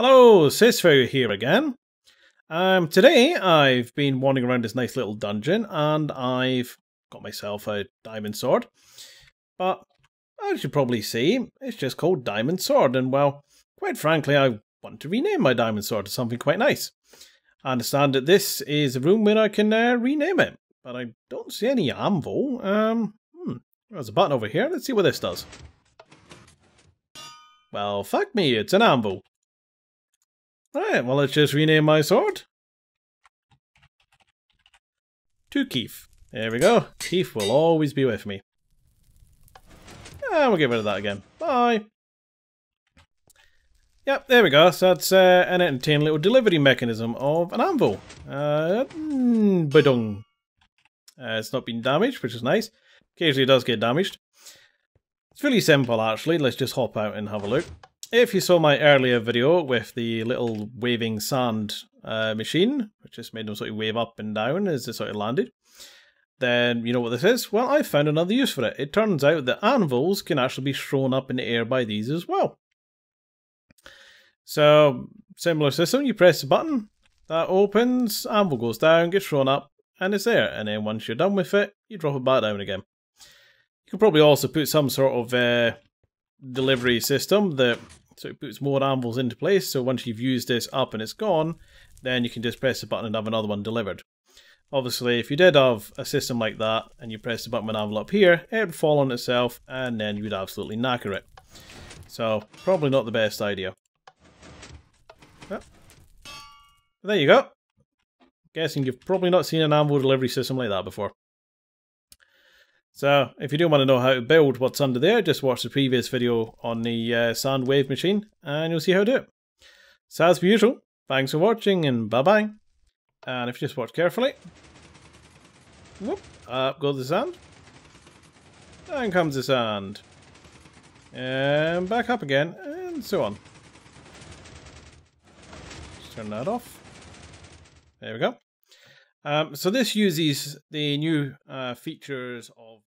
Hello, Sisfo here again. Um, today I've been wandering around this nice little dungeon and I've got myself a diamond sword. But as you probably see, it's just called Diamond Sword and well, quite frankly I want to rename my diamond sword to something quite nice. I understand that this is a room where I can uh, rename it, but I don't see any anvil. Um, hmm, there's a button over here, let's see what this does. Well, fuck me, it's an anvil. Right, well let's just rename my sword. To Keith. There we go. Keith will always be with me. And we'll get rid of that again. Bye. Yep, there we go. So that's uh, an entertaining little delivery mechanism of an anvil. Uh, mm, badung. Uh, it's not been damaged, which is nice. Occasionally it does get damaged. It's really simple actually, let's just hop out and have a look. If you saw my earlier video with the little waving sand uh, machine, which just made them sort of wave up and down as it sort of landed, then you know what this is? Well, I found another use for it. It turns out that anvils can actually be thrown up in the air by these as well. So, similar system, you press the button, that opens, anvil goes down, gets thrown up, and it's there. And then once you're done with it, you drop it back down again. You could probably also put some sort of uh, delivery system that so it puts more anvils into place. So once you've used this up and it's gone, then you can just press the button and have another one delivered. Obviously, if you did have a system like that and you press the button with an anvil up here, it would fall on itself and then you would absolutely knacker it. So, probably not the best idea. But there you go. Guessing you've probably not seen an anvil delivery system like that before. So if you do want to know how to build what's under there, just watch the previous video on the uh, sand wave machine and you'll see how to do it. So as per usual, thanks for watching and bye bye. And if you just watch carefully, whoop, up goes the sand. Down comes the sand. And back up again, and so on. Just turn that off. There we go. Um, so this uses the new uh, features of